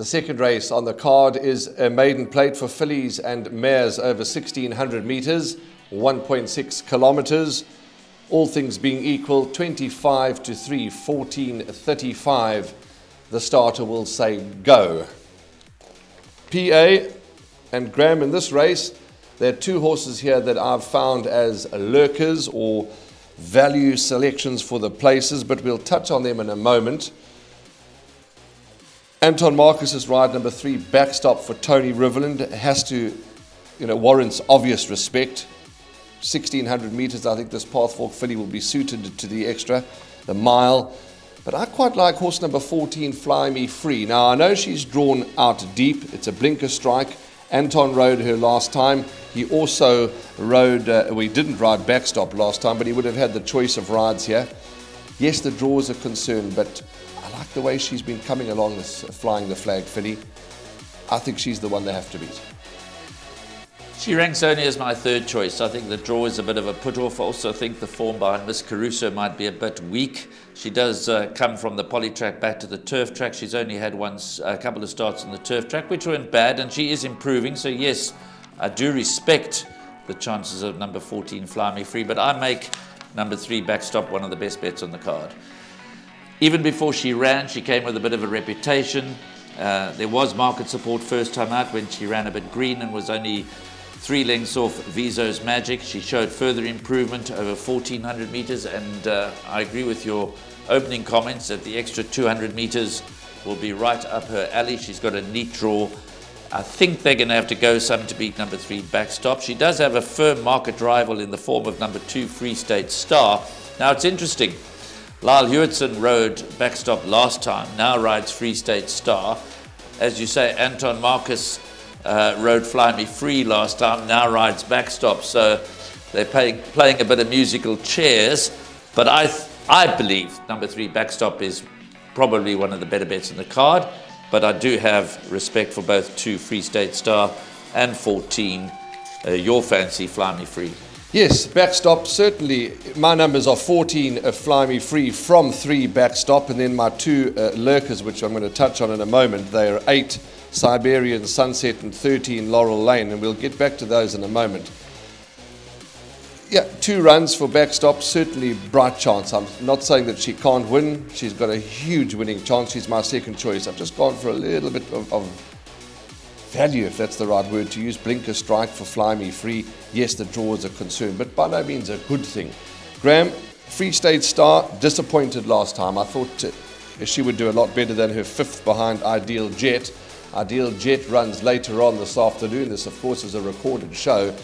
The second race on the card is a maiden plate for fillies and mares over 1600 metres, 1.6 kilometres. All things being equal, 25 to 3, 14 35. The starter will say go. PA and Graham in this race, there are two horses here that I've found as lurkers or value selections for the places, but we'll touch on them in a moment. Anton Marcus's ride number three, backstop for Tony Rivalland, has to, you know, warrants obvious respect. 1600 meters, I think this Pathfork filly will be suited to the extra, the mile. But I quite like horse number 14, Fly Me Free. Now, I know she's drawn out deep. It's a blinker strike. Anton rode her last time. He also rode, uh, he didn't ride backstop last time, but he would have had the choice of rides here. Yes, the draws are concerned, but the way she's been coming along this flying the flag filly. I think she's the one they have to beat. She ranks only as my third choice. I think the draw is a bit of a put off. I also think the form behind Miss Caruso might be a bit weak. She does uh, come from the poly track back to the turf track. She's only had once a couple of starts on the turf track, which weren't bad, and she is improving. So, yes, I do respect the chances of number 14 Fly Me Free, but I make number three backstop one of the best bets on the card. Even before she ran, she came with a bit of a reputation. Uh, there was market support first time out when she ran a bit green and was only three lengths off Viso's Magic. She showed further improvement over 1400 meters, and uh, I agree with your opening comments that the extra 200 meters will be right up her alley. She's got a neat draw. I think they're going to have to go some to beat number three backstop. She does have a firm market rival in the form of number two Free State Star. Now it's interesting. Lyle Hewitson rode backstop last time, now rides Free State Star. As you say, Anton Marcus uh, rode Fly Me Free last time, now rides Backstop. So they're playing, playing a bit of musical chairs. But I, I believe number three, Backstop, is probably one of the better bets in the card. But I do have respect for both two Free State Star and 14, uh, your fancy Fly Me Free. Yes, backstop, certainly. My numbers are 14 uh, Fly Me Free from 3 backstop, and then my two uh, lurkers, which I'm going to touch on in a moment, they are 8 Siberian Sunset and 13 Laurel Lane, and we'll get back to those in a moment. Yeah, two runs for backstop, certainly bright chance. I'm not saying that she can't win. She's got a huge winning chance. She's my second choice. I've just gone for a little bit of, of value, if that's the right word to use. Blinker strike for Fly Me Free. Yes, the draw is a concern, but by no means a good thing. Graham, Free State Star, disappointed last time. I thought uh, she would do a lot better than her fifth behind Ideal Jet. Ideal Jet runs later on this afternoon. This, of course, is a recorded show,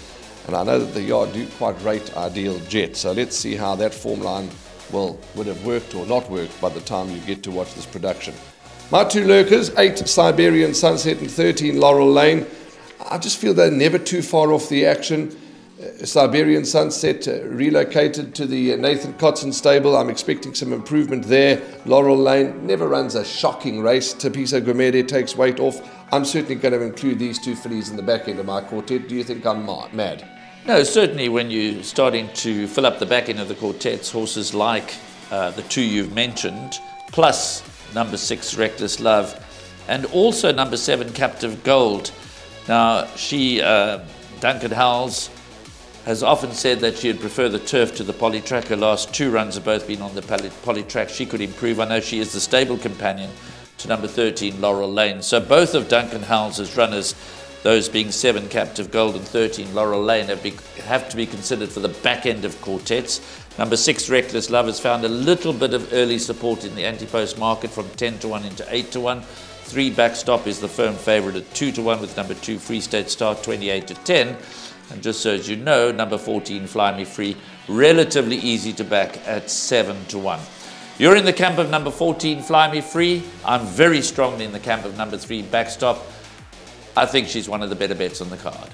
and I know that the yard do quite rate Ideal Jet. So let's see how that form line will would have worked or not worked by the time you get to watch this production. My two lurkers, eight Siberian Sunset and 13 Laurel Lane. I just feel they're never too far off the action. Siberian Sunset uh, relocated to the uh, Nathan Kotzen stable. I'm expecting some improvement there. Laurel Lane never runs a shocking race. Tapiso Gumede takes weight off. I'm certainly going to include these two fillies in the back end of my quartet. Do you think I'm mad? No, certainly when you're starting to fill up the back end of the quartets, horses like uh, the two you've mentioned, plus number six, Reckless Love, and also number seven, Captive Gold. Now, she, uh, Duncan Howells, has often said that she'd prefer the turf to the poly track. Her last two runs have both been on the poly track. She could improve. I know she is the stable companion to number 13, Laurel Lane. So both of Duncan Howells' runners, those being 7 Captive Gold and 13 Laurel Lane, have, be, have to be considered for the back end of quartets. Number 6, Reckless Love, has found a little bit of early support in the anti-post market from 10 to 1 into 8 to 1. 3 Backstop is the firm favourite at 2 to 1 with number 2 Free State Star 28 to 10. And just so as you know, number 14, Fly Me Free, relatively easy to back at 7 to 1. You're in the camp of number 14, Fly Me Free. I'm very strongly in the camp of number 3, Backstop. I think she's one of the better bets on the card.